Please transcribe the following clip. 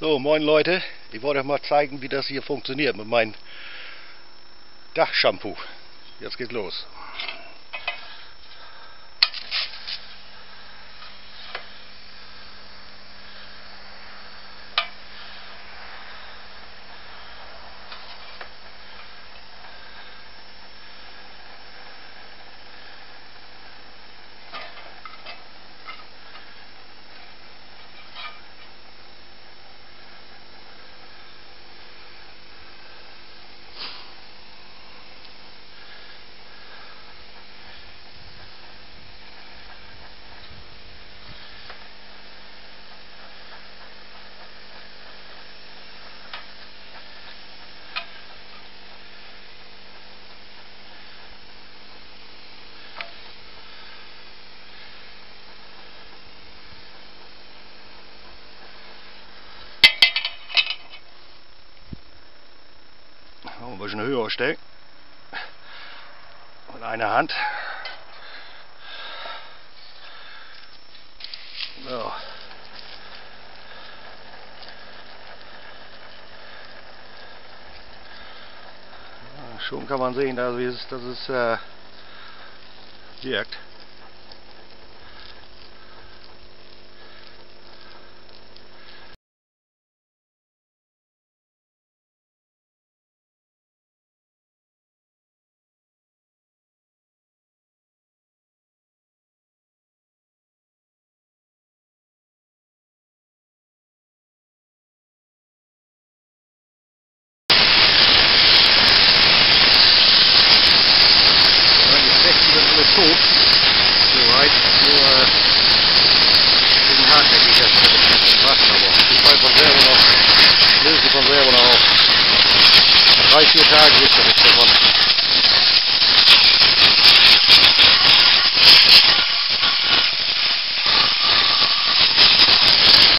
So, moin Leute. Ich wollte euch mal zeigen, wie das hier funktioniert mit meinem Dachshampoo. Jetzt geht's los. Bisschen höher stellen. Und eine Hand. So. Schon kann man sehen, dass es, dass es äh, wirkt. top. Alright, we'll, uh, didn't have to get that back now. Die pijp van Zeeland af. Deze van Zeeland. Hij is hier is het van.